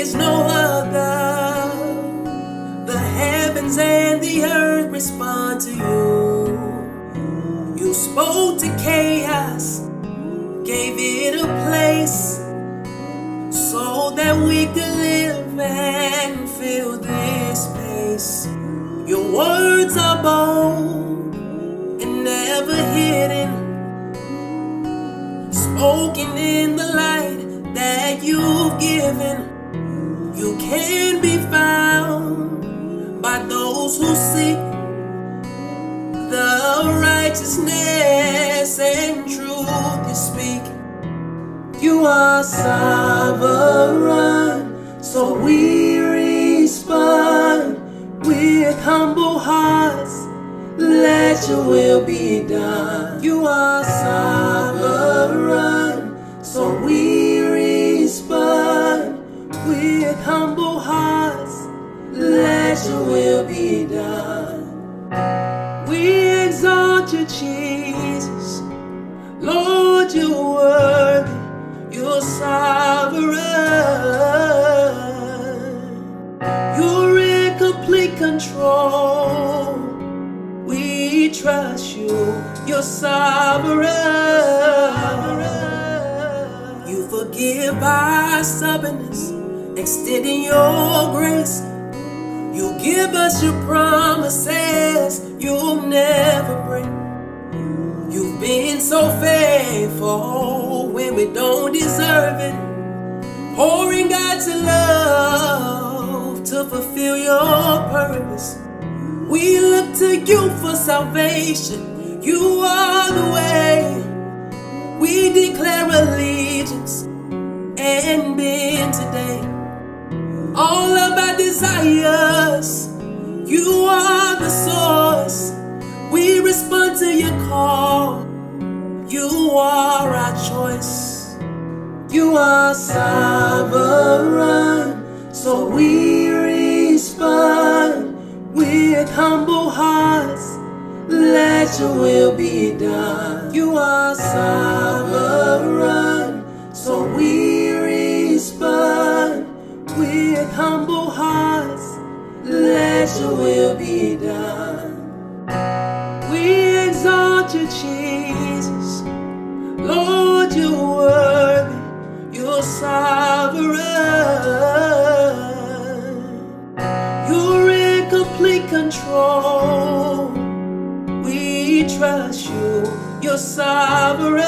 is no other. The heavens and the earth respond to you. You spoke to chaos, gave it a place so that we could live and fill this space. Your words are bold and never hidden, spoken in the light that you've given. You can be found by those who seek the righteousness and truth you speak. You are sovereign, so we respond with humble hearts. Let your will be done. You are sovereign, humble hearts. Let your will be done. We exalt you, Jesus. Lord, you're worthy. You're sovereign. You're in complete control. We trust you. You're sovereign. You forgive our stubbornness, extending your grace. You give us your promises you'll never break. You've been so faithful when we don't deserve it. Pouring God's love to fulfill your purpose. We look to you for salvation. You are the way. We declare allegiance You are our choice. You are sovereign, so we respond with humble hearts. Let your will be done. You are sovereign, so we respond with humble hearts. Let your will be done. control. We trust you, you're sovereign.